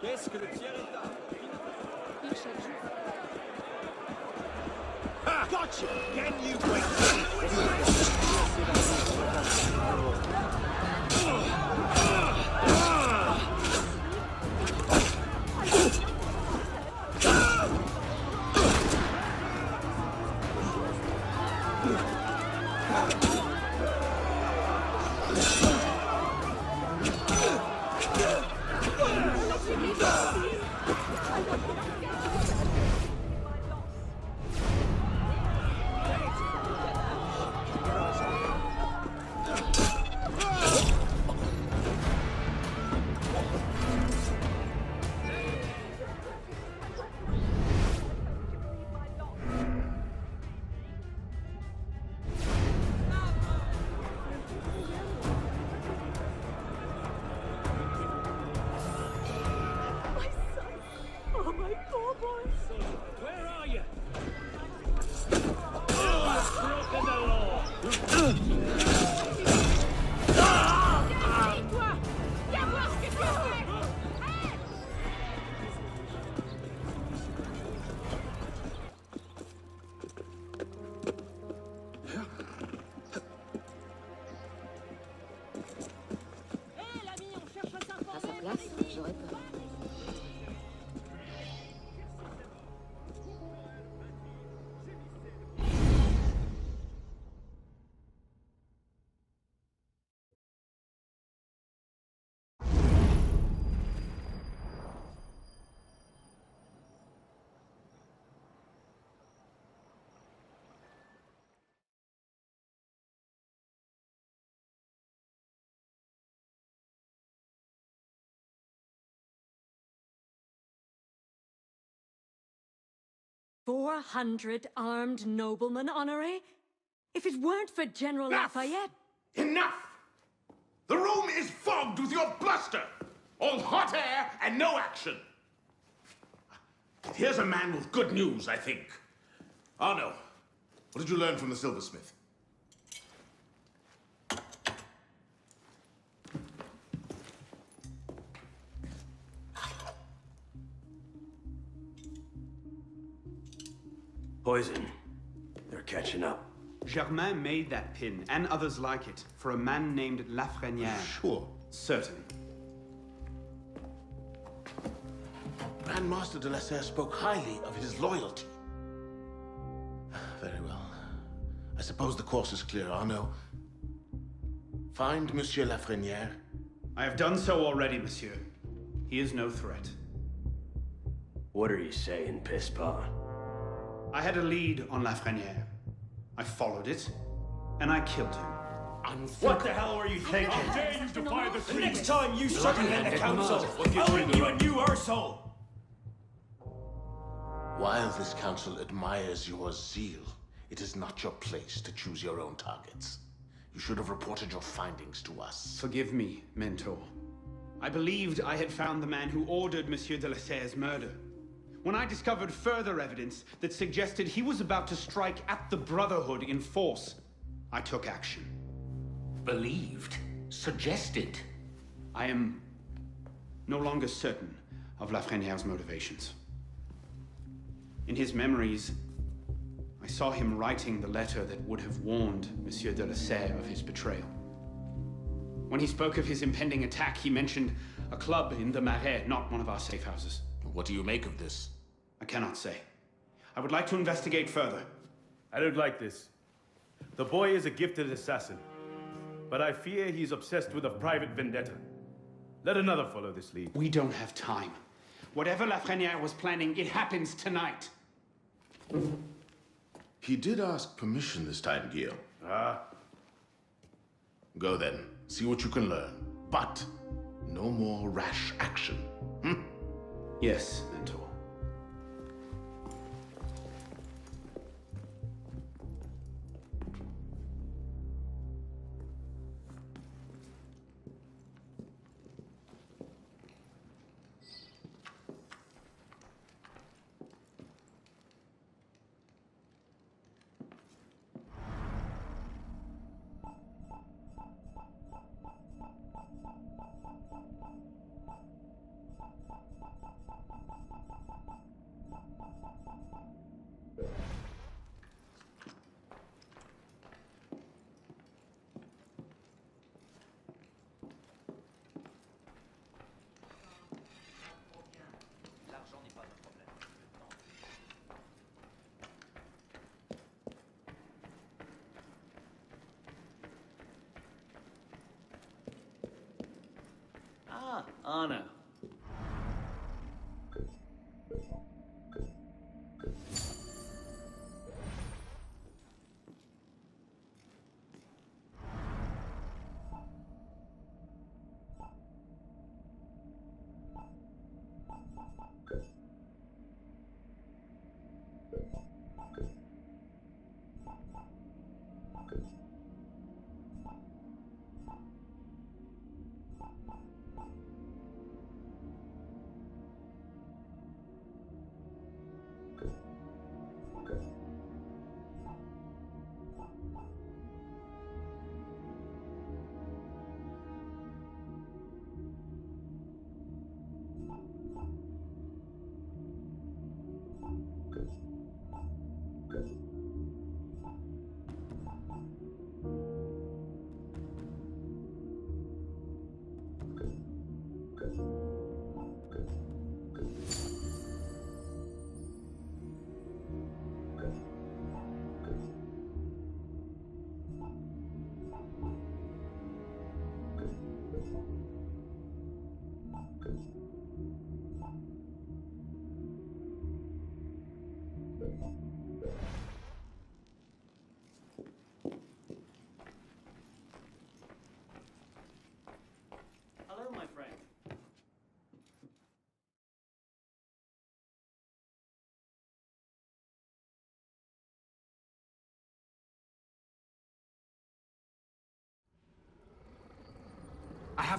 Qu'est-ce que le tiers état. Ah, gotcha! Can you wait? 400 armed noblemen, Honore? If it weren't for General Enough! Lafayette... Enough! The room is fogged with your bluster! All hot air and no action! Here's a man with good news, I think. Arno, what did you learn from the silversmith? Poison. They're catching up. Germain made that pin, and others like it, for a man named Lafreniere. Sure. Certain. Grandmaster de la Serre spoke highly of his loyalty. Very well. I suppose the course is clear, Arno. Find Monsieur Lafreniere. I have done so already, monsieur. He is no threat. What are you saying, Pisspon? I had a lead on Lafreniere. I followed it, and I killed him. What the hell were you thinking? How dare you defy the queen? Next time you circumvent the council, I'll ring you a new arsehole! While this council admires your zeal, it is not your place to choose your own targets. You should have reported your findings to us. Forgive me, Mentor. I believed I had found the man who ordered Monsieur de la Serre's murder. When I discovered further evidence that suggested he was about to strike at the Brotherhood in force, I took action. Believed? Suggested? I am no longer certain of Lafreniere's motivations. In his memories, I saw him writing the letter that would have warned Monsieur de la Serre of his betrayal. When he spoke of his impending attack, he mentioned a club in the Marais, not one of our safe houses. What do you make of this? I cannot say. I would like to investigate further. I don't like this. The boy is a gifted assassin. But I fear he's obsessed with a private vendetta. Let another follow this lead. We don't have time. Whatever Lafreniere was planning, it happens tonight. He did ask permission this time, Guillaume. Ah, Go then, see what you can learn. But no more rash action. Hmm? Yes, Mentor. Anna.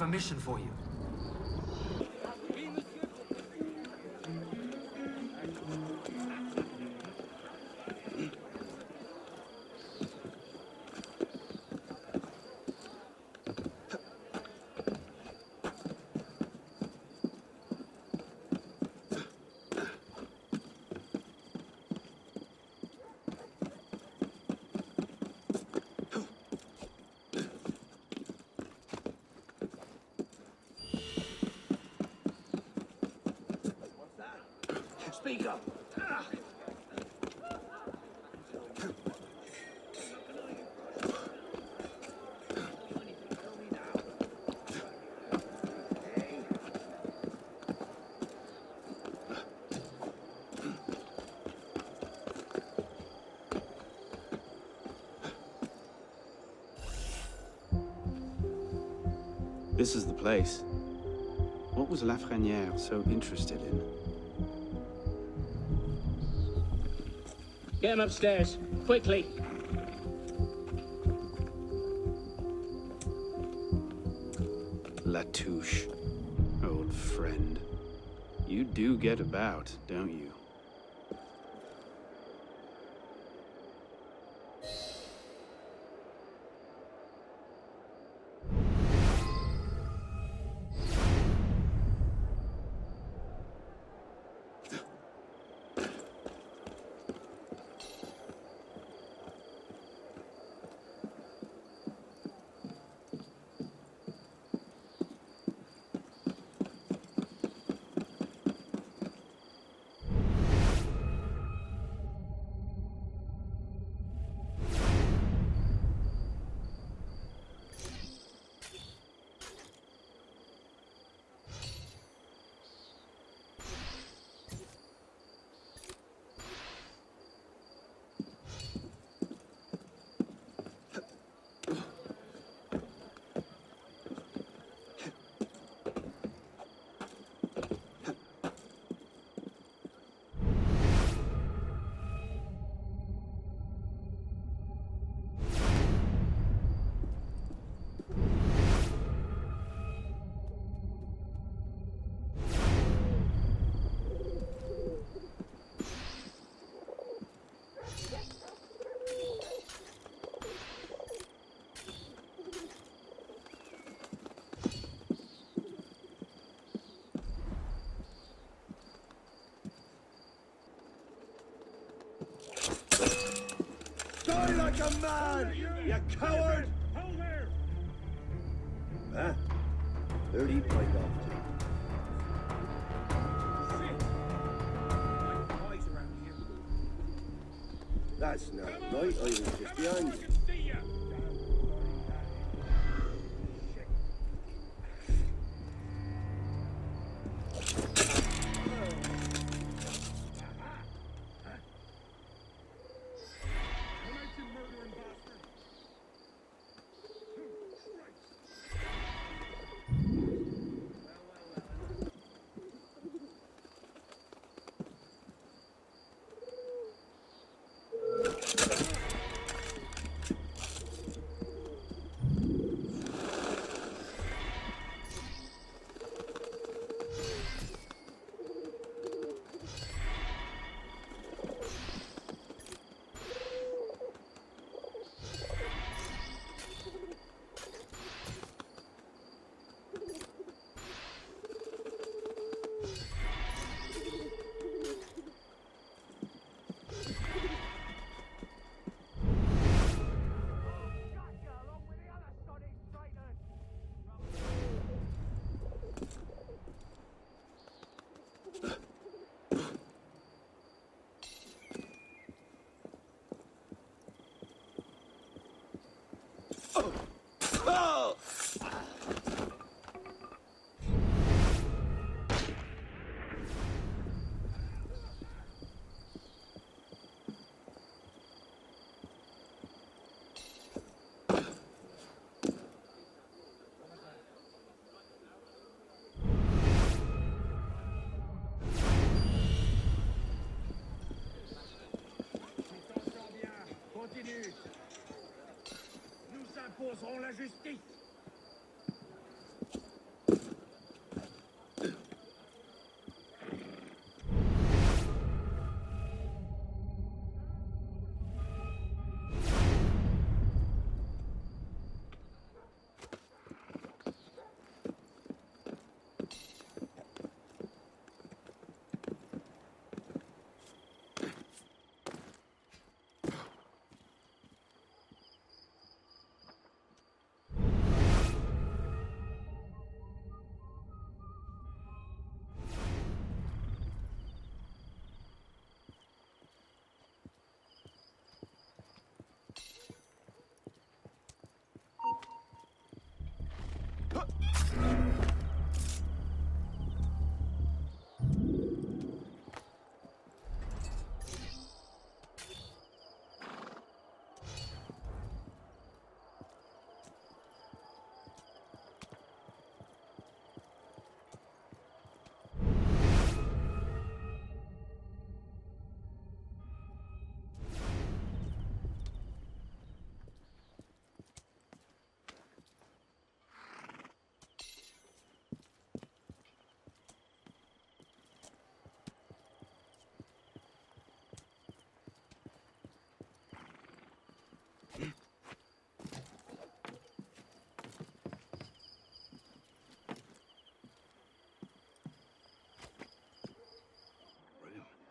Have a mission for you. This is the place. What was Lafreniere so interested in? Get him upstairs, quickly. La Touche, old friend. You do get about, don't you? Die like a man, you coward! Huh? Where'd off to? That's not right, I was just behind you. Imposeront la justice.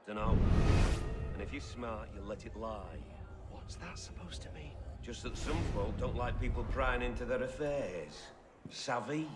Dunno. And if you're smart, you'll let it lie. What's that supposed to mean? Just that some folk don't like people prying into their affairs. Savvy?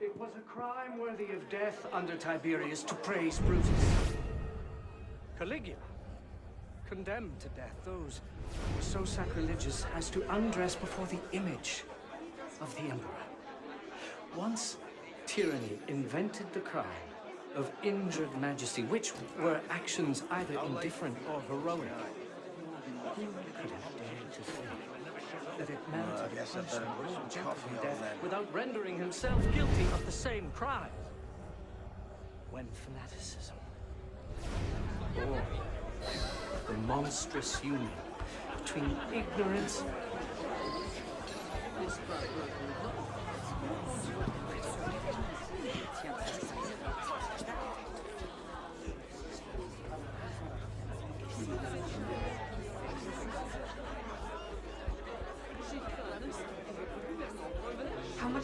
It was a crime worthy of death under Tiberius to praise Brutus. Caligula condemned to death those who were so sacrilegious as to undress before the image of the emperor. Once tyranny invented the crime of injured majesty, which were actions either indifferent or heroic. Who could have dared to think that it merited a punishment death without rendering himself guilty of the same crime? When fanaticism boy. The monstrous union between ignorance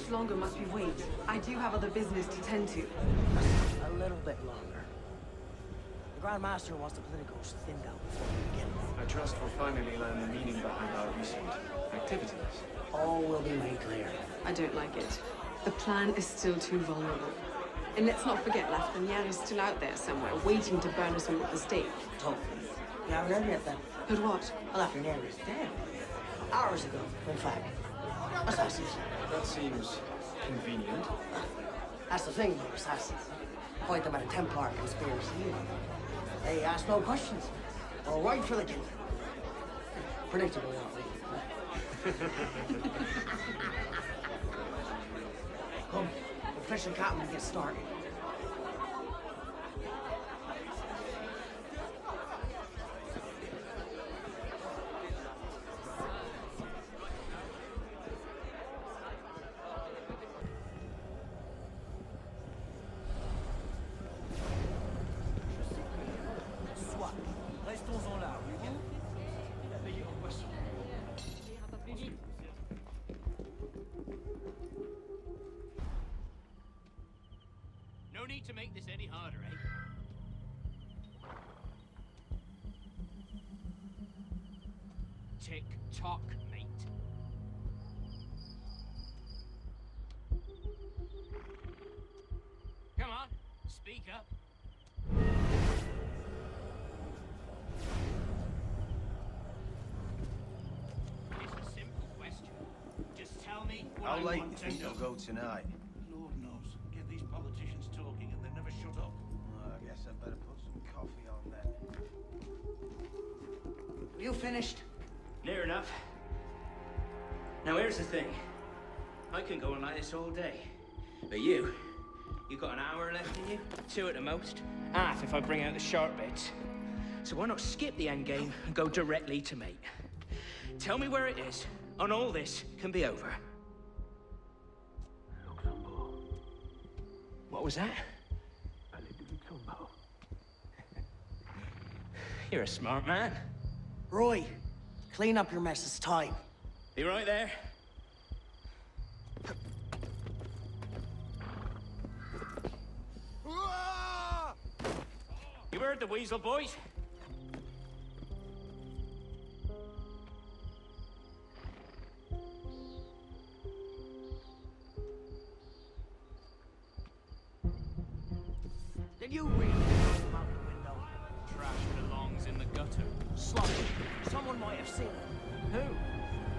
much longer must we wait? I do have other business to tend to. A little bit longer. The Grand Master wants the politicals thinned out before we begin. I trust we'll finally learn the meaning behind our recent activities. All will be made clear. I don't like it. The plan is still too vulnerable. And let's not forget, Lafreniere is still out there somewhere, waiting to burn us all at the stake. Tough. You haven't heard yet then? But what? Well, Lafreniere is dead. Hours ago, in fact. Assassins. That seems convenient. That's the thing assassins. Point them at a Templar conspiracy. They ask no questions. Go right for the aren't we? Come, we'll fish the cotton and get started. No need to make this any harder, eh? Tick tock, mate. Come on, speak up. It's a simple question. Just tell me what How I late do to you think they'll go tonight? You finished? Near enough. Now here's the thing. I can go on like this all day. But you—you've got an hour left in you? Two at the most. Half if I bring out the sharp bits. So why not skip the end game and go directly to mate? Tell me where it is, and all this can be over. What was that? You're a smart man. Roy, clean up your mess. It's time. Be right there. You heard the weasel, boys? Did you really gutter. Someone might have seen it. Who?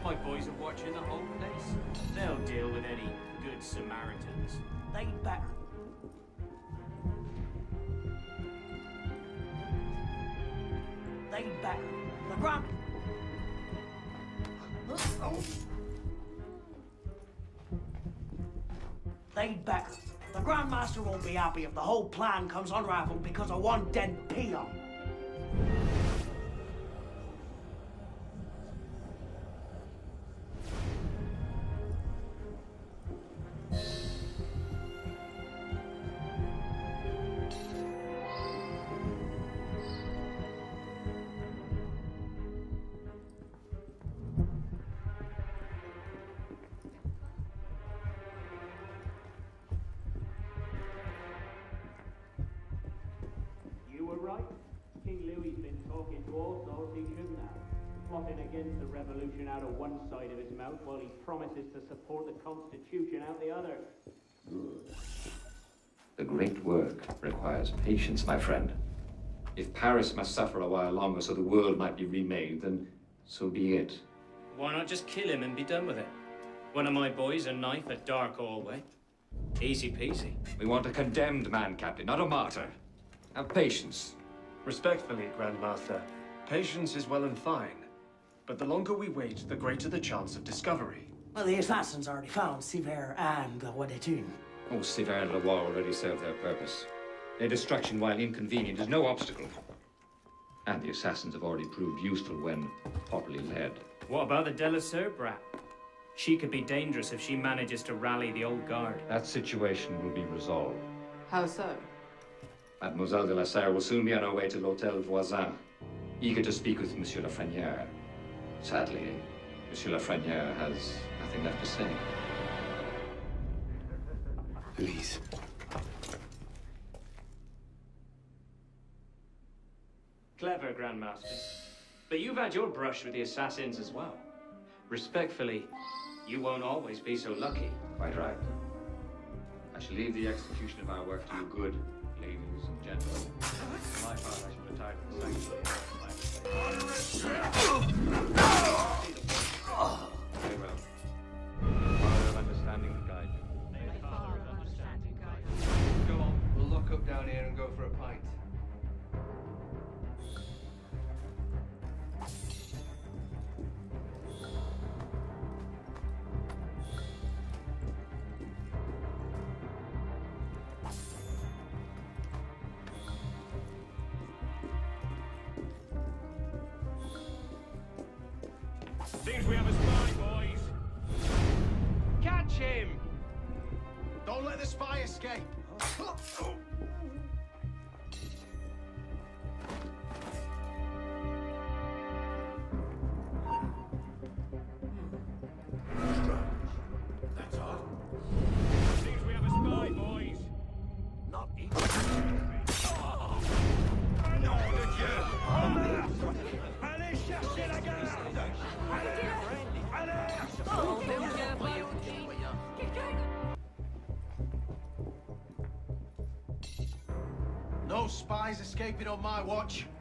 My boys are watching the whole place. They'll deal with any good Samaritans. They'd better. They'd better. The Grand... They'd better. The Grandmaster won't be happy if the whole plan comes unraveled because of one dead peon. Plotting against the revolution out of one side of his mouth while he promises to support the Constitution out the other. Good. The great work requires patience, my friend. If Paris must suffer a while longer so the world might be remade, then so be it. Why not just kill him and be done with it? One of my boys, a knife, a dark hallway. Easy peasy. We want a condemned man, Captain, not a martyr. Have patience. Respectfully, Grandmaster, patience is well and fine. But the longer we wait, the greater the chance of discovery. Well, the assassins already found Sivert and the Wadetun. Oh, Sivert and Le Roi already served their purpose. Their destruction, while inconvenient, is no obstacle. And the assassins have already proved useful when properly led. What about the de la Serre brat? She could be dangerous if she manages to rally the old guard. That situation will be resolved. How so? Mademoiselle de la Serre will soon be on her way to l'Hôtel Voisin, eager to speak with Monsieur Lafreniere. Sadly, Monsieur Lafreniere has nothing left to say. Elise. Clever, Grandmaster. But you've had your brush with the assassins as well. Respectfully, you won't always be so lucky. Quite right. I shall leave the execution of our work to you good ladies and gentlemen. For my part, I shall retire to the sanctuary. Farewell. Father of understanding guide Go on, we'll lock up down here and go for a pint. Let the spy escape. Escaping on my watch. Watch